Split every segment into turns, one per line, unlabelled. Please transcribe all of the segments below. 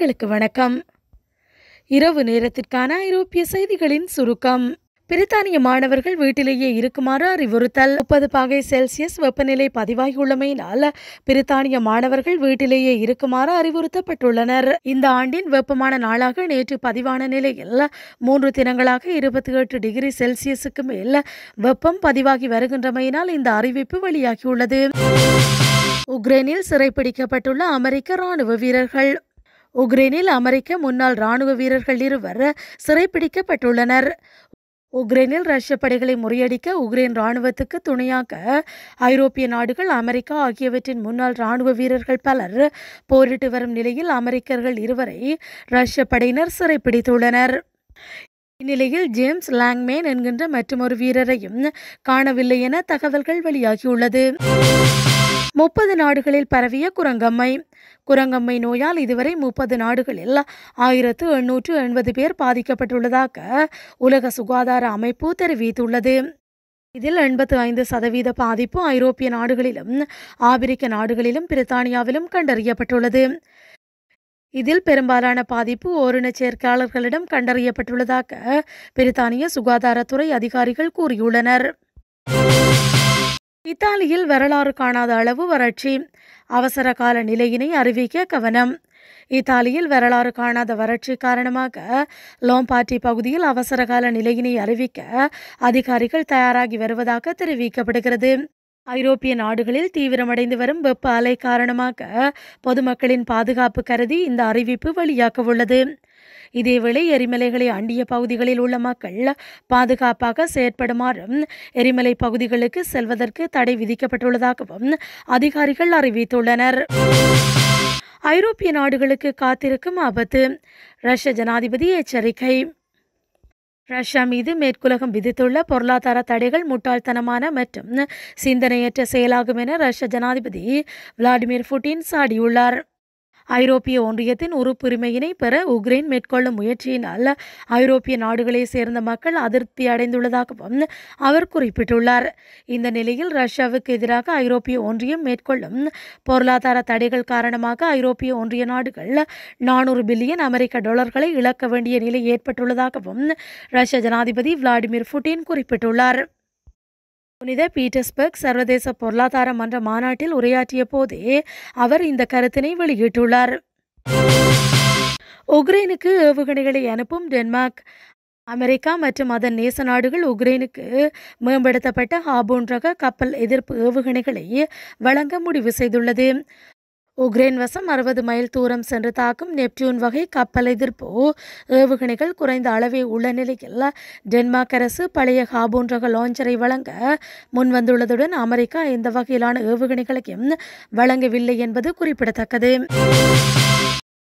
நேயர்களுக்கு வணக்கம் இரவு நேரத்திற்கான ஐரோப்பிய செய்திகளின் சுருக்கம் பிரித்தானிய மாணவர்கள் வீட்டிலேயே இருக்குமாறு அறிவுறுத்தல் முப்பது பாகை செல்சியஸ் வெப்பநிலை பதிவாகியுள்ளமையினால் பிரித்தானிய மாணவர்கள் வீட்டிலேயே இருக்குமாறு அறிவுறுத்தப்பட்டுள்ளனர் இந்த ஆண்டின் வெப்பமான நாளாக நேற்று பதிவான நிலையில் மூன்று தினங்களாக இருபத்தி எட்டு டிகிரி செல்சியஸுக்கு மேல் வெப்பம் பதிவாகி வருகின்றமையினால் இந்த அறிவிப்பு வெளியாகியுள்ளது உக்ரைனில் சிறைப்பிடிக்கப்பட்டுள்ள அமெரிக்க ராணுவ வீரர்கள் உக்ரைனில் அமெரிக்க முன்னாள் ராணுவ வீரர்கள் இருவர் சிறைப்பிடிக்கப்பட்டுள்ளனர் உக்ரைனில் ரஷ்ய படைகளை முறியடிக்க உக்ரைன் ராணுவத்துக்கு துணையாக ஐரோப்பிய நாடுகள் அமெரிக்கா ஆகியவற்றின் முன்னாள் ராணுவ வீரர்கள் பலர் போரிட்டு வரும் நிலையில் அமெரிக்கர்கள் இருவரை ரஷ்ய படையினர் சிறைப்பிடித்துள்ளனர் இந்நிலையில் ஜேம்ஸ் லாங்மேன் என்கின்ற மற்றொரு வீரரையும் காணவில்லை என தகவல்கள் வெளியாகியுள்ளது முப்பது நாடுகளில் பரவிய குரங்கம்மை குரங்கம்மை நோயால் இதுவரை முப்பது நாடுகளில் ஆயிரத்து எண்ணூற்று எண்பது பேர் பாதிக்கப்பட்டுள்ளதாக உலக சுகாதார அமைப்பு தெரிவித்துள்ளது இதில் எண்பத்து ஐந்து சதவீத பாதிப்பு ஐரோப்பிய நாடுகளிலும் ஆப்பிரிக்க நாடுகளிலும் பிரித்தானியாவிலும் கண்டறியப்பட்டுள்ளது இதில் பெரும்பாலான பாதிப்பு ஓரின சேர்க்கையாளர்களிடம் கண்டறியப்பட்டுள்ளதாக பிரித்தானிய சுகாதாரத்துறை அதிகாரிகள் கூறியுள்ளனர் இத்தாலியில் வரலாறு காணாத அளவு வறட்சி அவசர கால நிலையினை அறிவிக்க கவனம் இத்தாலியில் வரலாறு காணாத வறட்சி காரணமாக லோம்பாட்டி பகுதியில் அவசரகால நிலையினை அறிவிக்க அதிகாரிகள் தயாராகி வருவதாக தெரிவிக்கப்படுகிறது ஐரோப்பிய நாடுகளில் தீவிரமடைந்து வரும் வெப்ப அலை காரணமாக பொதுமக்களின் பாதுகாப்பு கருதி இந்த அறிவிப்பு உள்ளது இதேவேளை எரிமலைகளை அண்டிய பகுதிகளில் உள்ள மக்கள் பாதுகாப்பாக செயற்படுமாறும் எரிமலை பகுதிகளுக்கு செல்வதற்கு தடை விதிக்கப்பட்டுள்ளதாகவும் அதிகாரிகள் அறிவித்துள்ளனர் ஐரோப்பிய நாடுகளுக்கு காத்திருக்கும் ஆபத்து ரஷ்ய ஜனாதிபதி எச்சரிக்கை ரஷ்யா மீது மேற்குலகம் விதித்துள்ள பொருளாதார தடைகள் முட்டாள்தனமான மற்றும் சிந்தனையற்ற செயலாகும் என ரஷ்ய ஜனாதிபதி விளாடிமிர் புட்டின் சாடியுள்ளார் ஐரோப்பிய ஒன்றியத்தின் உறுப்புரிமையினை பெற உக்ரைன் மேற்கொள்ளும் முயற்சியினால் ஐரோப்பிய நாடுகளை சேர்ந்த மக்கள் அதிருப்தி அடைந்துள்ளதாகவும் அவர் குறிப்பிட்டுள்ளார் இந்த நிலையில் ரஷ்யாவுக்கு எதிராக ஐரோப்பிய ஒன்றியம் மேற்கொள்ளும் பொருளாதார தடைகள் காரணமாக ஐரோப்பிய ஒன்றிய நாடுகள் நானூறு பில்லியன் அமெரிக்க டாலர்களை இழக்க வேண்டிய நிலை ஏற்பட்டுள்ளதாகவும் ரஷ்ய ஜனாதிபதி விளாடிமிர் புட்டின் குறிப்பிட்டுள்ளார் புனித பீட்டர்ஸ்பர்க் சர்வதேச பொருளாதார மன்ற மாநாட்டில் உரையாற்றிய போதே அவர் இந்த கருத்தினை வெளியிட்டுள்ளார் உக்ரைனுக்கு ஏவுகணைகளை அனுப்பும் டென்மார்க் அமெரிக்கா மற்றும் அதன் நேச நாடுகள் உக்ரைனுக்கு மேம்படுத்தப்பட்ட ஹாபோன் ரக கப்பல் எதிர்ப்பு ஏவுகணைகளை வழங்க முடிவு செய்துள்ளது உக்ரைன் வசம் அறுபது மைல் தூரம் சென்று தாக்கும் நெப்டியூன் வகை கப்பல் எதிர்ப்பு ஏவுகணைகள் குறைந்த அளவே உள்ள நிலையில் டென்மார்க் அரசு பழைய ஹாபூன் ரக லாஞ்சரை வழங்க முன்வந்துள்ளதுடன் அமெரிக்கா இந்த வகையிலான ஏவுகணைகளையும் வழங்கவில்லை என்பது குறிப்பிடத்தக்கது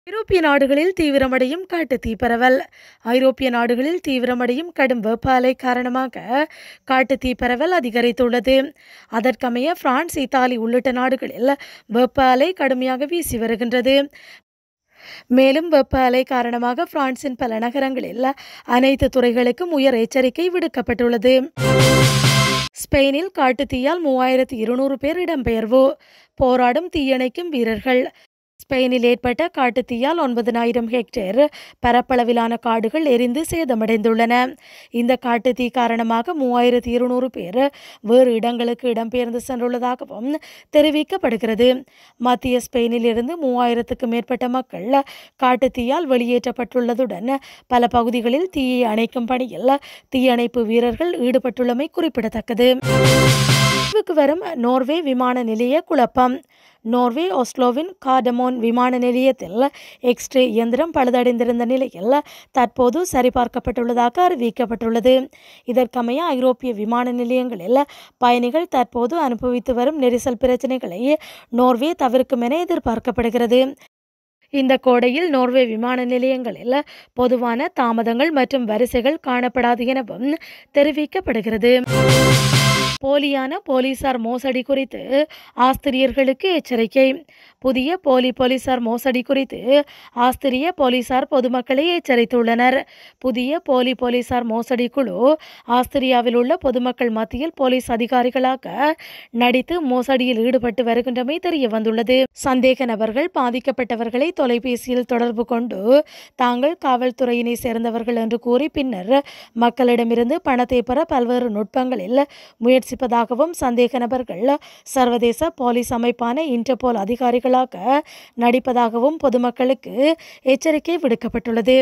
ஐரோப்பிய நாடுகளில் தீவிரமடையும் காட்டுத்தீ பரவல் ஐரோப்பிய நாடுகளில் தீவிரமடையும் கடும் வெப்பாலை காரணமாக காட்டுத்தீ பரவல் அதிகரித்துள்ளது அதற்கமைய பிரான்ஸ் இத்தாலி உள்ளிட்ட நாடுகளில் வெப்பாலை கடுமையாக வீசி வருகின்றது மேலும் வெப்ப அலை காரணமாக பிரான்சின் பல நகரங்களில் அனைத்து துறைகளுக்கும் உயர் எச்சரிக்கை விடுக்கப்பட்டுள்ளது ஸ்பெயினில் காட்டுத்தீயால் மூவாயிரத்தி இருநூறு பேர் இடம்பெயர்வு போராடும் தீயணைக்கும் வீரர்கள் ஸ்பெயினில் ஏற்பட்ட காட்டுத்தீயால் ஒன்பதனாயிரம் ஹெக்டேர் பரப்பளவிலான காடுகள் எரிந்து சேதமடைந்துள்ளன இந்த காட்டுத்தீ காரணமாக மூவாயிரத்தி இருநூறு பேர் வேறு இடங்களுக்கு இடம்பெயர்ந்து சென்றுள்ளதாகவும் தெரிவிக்கப்படுகிறது மத்திய ஸ்பெயினில் இருந்து மூவாயிரத்துக்கும் மேற்பட்ட மக்கள் காட்டுத்தீயால் வெளியேற்றப்பட்டுள்ளதுடன் பல பகுதிகளில் தீயை அணைக்கும் பணியில் தீயணைப்பு வீரர்கள் ஈடுபட்டுள்ளமை குறிப்பிடத்தக்கது வரும் நோர்வே விமான நிலைய குழப்பம் நோர்வே ஒஸ்லோவின் காடமோன் விமான நிலையத்தில் எக்ஸ்ரே இயந்திரம் பழுதடைந்திருந்த நிலையில் தற்போது சரிபார்க்கப்பட்டுள்ளதாக அறிவிக்கப்பட்டுள்ளது இதற்கமைய ஐரோப்பிய விமான நிலையங்களில் பயணிகள் தற்போது அனுபவித்து வரும் நெரிசல் பிரச்சனைகளை நோர்வே தவிர்க்கும் என எதிர்பார்க்கப்படுகிறது இந்த கோடையில் நோர்வே விமான நிலையங்களில் பொதுவான தாமதங்கள் மற்றும் வரிசைகள் காணப்படாது எனவும் தெரிவிக்கப்படுகிறது போலியான போலீசார் மோசடி குறித்து ஆஸ்திரியர்களுக்கு எச்சரிக்கை புதிய போலி போலீசார் மோசடி குறித்து ஆஸ்திரிய போலீசார் பொதுமக்களை எச்சரித்துள்ளனர் புதிய போலி போலீசார் மோசடி குழு ஆஸ்திரியாவில் உள்ள பொதுமக்கள் மத்தியில் போலீஸ் அதிகாரிகளாக நடித்து மோசடியில் ஈடுபட்டு வருகின்றமை தெரிய வந்துள்ளது சந்தேக நபர்கள் பாதிக்கப்பட்டவர்களை தொலைபேசியில் தொடர்பு கொண்டு தாங்கள் காவல்துறையினை சேர்ந்தவர்கள் என்று கூறி பின்னர் மக்களிடமிருந்து பணத்தை பெற பல்வேறு நுட்பங்களில் முயற்சி முயற்சிப்பதாகவும் சந்தேக நபர்கள் சர்வதேச போலீஸ் அமைப்பான இன்டர்போல் அதிகாரிகளாக நடிப்பதாகவும் பொதுமக்களுக்கு எச்சரிக்கை விடுக்கப்பட்டுள்ளது